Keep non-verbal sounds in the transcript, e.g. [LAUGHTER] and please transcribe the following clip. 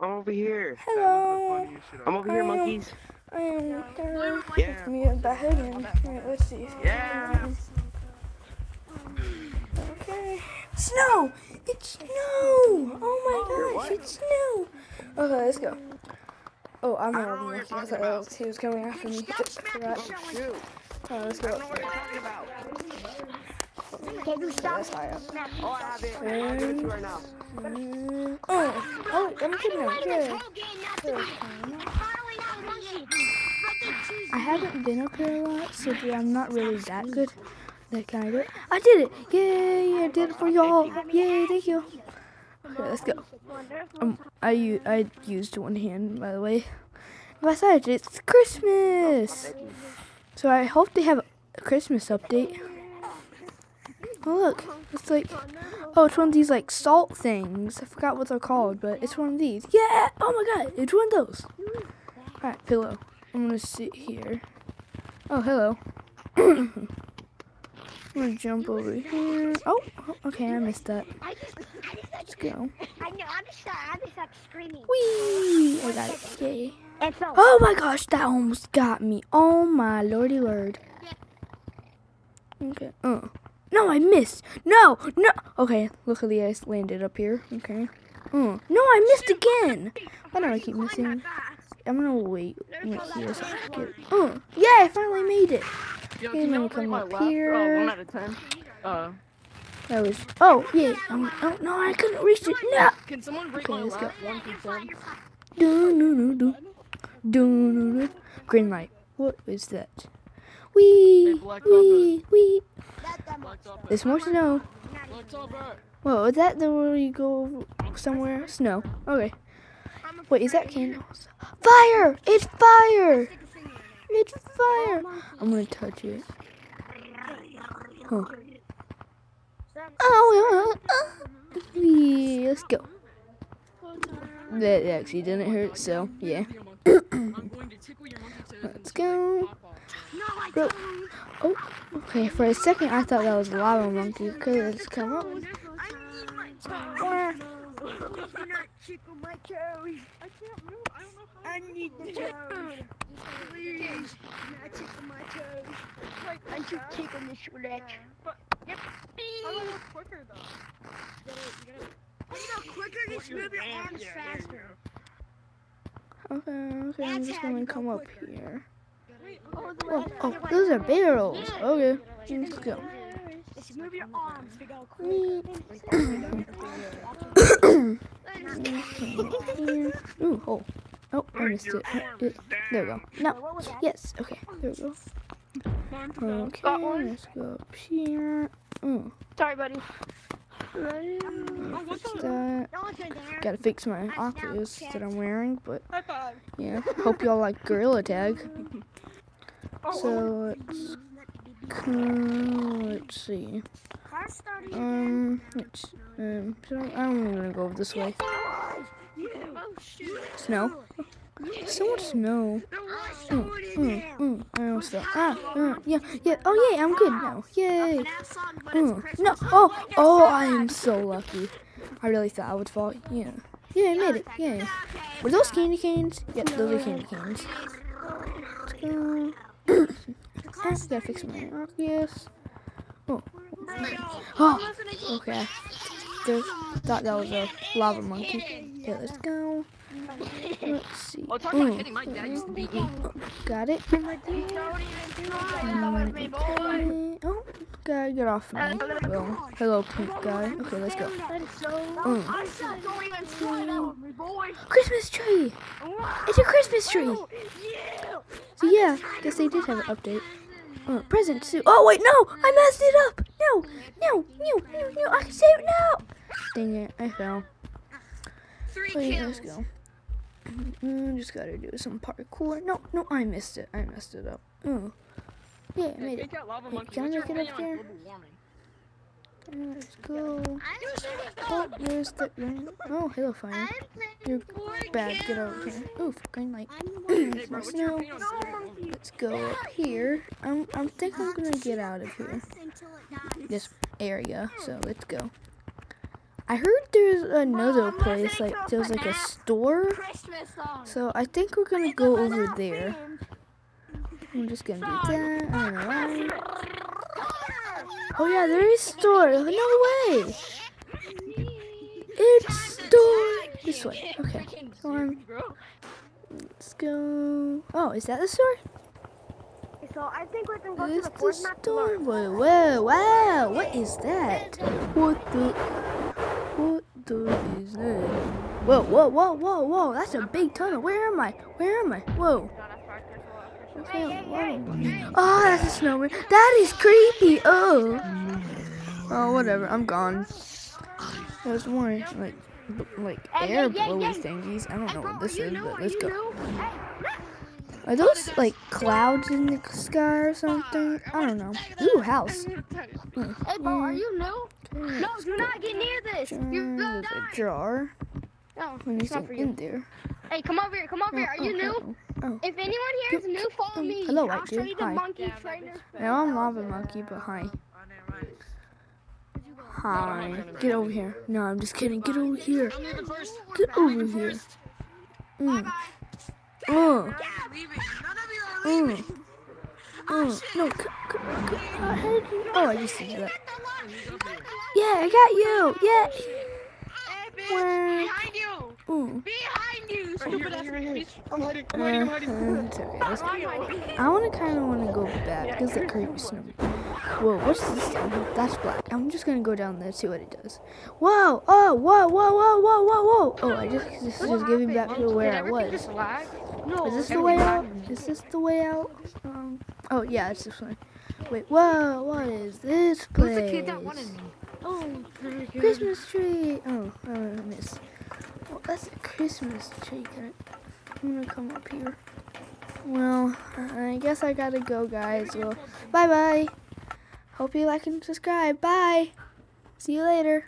I'm over here. Hello. I'm over here, monkeys. I am gonna Yeah. give me a bag and here, let's see. Yeah. Okay. Snow! It's snow! Oh my gosh, it's snow! Okay, let's go. Oh, I'm I not don't know on what you're this. I talking he oh, was coming after me. Forgot. Shoot. Oh, let's I go. Can you stop? that's. Oh, I have it. I'll give it to you right now. Mm, Oh, oh, I'm kidding. Yeah. I haven't been up here a lot, so I'm not really that good. That can I do it? I did it! Yay! I did it for y'all! Yay! Thank you. Okay, let's go. Um, I u- I used one hand, by the way. Besides, it's Christmas, so I hope they have a Christmas update. Oh look, it's like oh, it's one of these like salt things. I forgot what they're called, but it's one of these. Yeah! Oh my god, it's one of those. All right, pillow. I'm gonna sit here. Oh, hello. [COUGHS] I'm gonna jump over here. Oh, okay, I missed that. Let's go. I know. I'm just. I'm just like screaming. Whee! I got it. Yay. Oh my gosh, that almost got me. Oh my lordy lord. Okay. Uh. No, I missed. No, no. Okay, luckily I landed up here. Okay. Uh. No, I missed again. Why do I keep missing? I'm gonna wait right here so I can get. Uh. Yeah, I finally made it. Yo, Okay, you we come up last, here. Uh, one out of ten. Uh, That was. Oh yeah. Um, oh no, I couldn't reach it. No. can someone rate Okay, my let's go. one? Do do do do. Do do do. Green light. What is that? Wee wee wee. There's more snow. Black Top, Whoa, is that the where you go somewhere? Snow. Okay. Wait, is that candles? Fire! It's fire! It's fire! I'm gonna touch it. Huh. Oh, uh, uh, let's go. That actually didn't hurt, so yeah. [COUGHS] I'm going to tickle your monkey toes Let's go. Pop off. Bro. Oh, okay. For a second, I thought that was a lava monkey. Cause it's come up. Wah. I need the toes. Please. Not tickle my toes. I should tickle the shreck. How about look quicker though? You gotta, you gotta When you go quicker, just move your arms faster. Okay, okay. I'm just gonna come up here. Oh, Oh, those are barrels. Okay, let's go. Move your arms to go Ooh, oh. Oh, I missed it. Uh, uh, There we go. No. What was that? Yes. Okay. There we go. Okay. Let's go up here. Mm. Sorry, buddy. What Fix the? that. No one's in there. Gotta fix my Oculus that I'm wearing, but yeah. Hope y'all like Gorilla Tag. Oh, So let's. Let's see. Um, let's, um, so I'm gonna go this way. Oh. Snow. So much snow. Mm, mm, mm. I almost fell. Ah, uh, yeah, yeah. Oh, yeah, I'm good now. Yay. Mm. No. Oh, oh, I am so lucky. I really thought I would fall. Yeah. Yeah, I made it. Yeah. Were those candy canes? Yep, those are candy canes. Let's go. Ah, gotta fix my Oculus. Oh. Oh, okay. There, thought that was a lava monkey. Yeah, let's go. Let's see. Oh, talk about Mm, my dad used to beat me. Got it. Mm, okay. Oh, gotta get off me. Well, hello, pink guy. Okay, let's go. Mm. Christmas tree! It's a Christmas tree! So yeah, guess they did have an update. Uh, present too. Oh wait, no! I messed it up! No! No! No! No! No! I can save it now! Dang it, I fell. Wait, let's go. Mm, just gotta do some parkour. No, no, I missed it. I messed it up. Oh. Yeah, I made it. Wait, can I make it up opinion on there? global warming? Uh, Let's go. Oh, there's the. Oh, hello, fire. You're bad. Get over here. Oof, green light. Hey, bro, what's your snow. Let's go up here. I'm, I'm think I'm gonna get out of here. This area. So let's go. I heard there's another place, like there's like a store. So I think we're gonna go over there. I'm just gonna do that. I don't know why. [LAUGHS] Oh yeah, there is store. No way. It's store. This way. Okay. Come on. Let's go. Oh, is that the store? So I think we can go Is to the fourth map to store? learn. Whoa, wow. What is that? What the? What the is that? Whoa, whoa, whoa, whoa, whoa. That's a big tunnel. Where am I? Where am I? Whoa. Oh, that's a snowman. That is creepy. Oh. Oh, whatever. I'm gone. There's more like like air blowy thingies. I don't know what this is, but let's go. New? Hey, Are those like clouds in the sky or something? I don't know. Ooh, house. hey, bro, are you new? No, do not get near this. You're gonna There's a jar. No, When it's you not for in there. Hey, come over here. Come over here. Are you new? Oh. If anyone here is new, follow me. Hello, I'll white show dude. you the Hi. monkey trainer. Now I'm lava monkey, but hi. Hi. Get over here. No, I'm just kidding. Get over here. Get over here. Mm. Oh. Mm. Oh. No. c- c- c- uh, how did you? Oh, I just did that. Yeah, I got you. Yeah. Where? Behind you! Mm. Behind you! Stupid ass piece. I'm hiding. I'm hiding. I'm hiding. it's okay. Let's I want to kind of want to go back because the creepy snow. Whoa, what's this down here? That's black. I'm just gonna go down there and see what it does. Whoa! Oh! Whoa! Whoa! Whoa! Whoa! Whoa! Whoa! Oh, I just this is just giving back to where I was. No, Is this the way out? Is this the way out? Um. Oh yeah, it's this one. Wait. Whoa! What is this place? Oh, Christmas tree. Oh, I missed. Well, that's a Christmas tree. Can I- I'm gonna come up here. Well, I guess I gotta go, guys. Well, bye bye. Hope you like and subscribe. Bye. See you later.